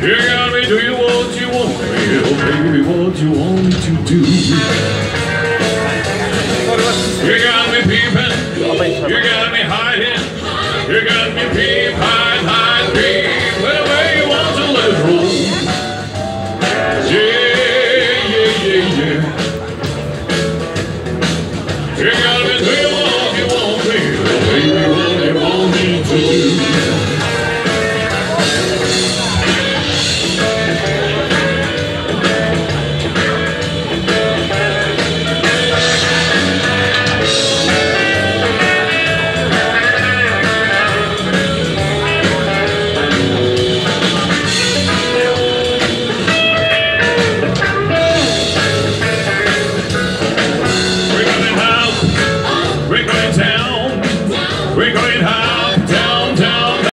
You got me doing what you want me, oh baby, what you want me to do. You got me peeping, you got me hiding, you got me peep, hide, hide, peep, wherever you want to live. roll. Yeah, yeah, yeah, yeah. You got We're going down, down.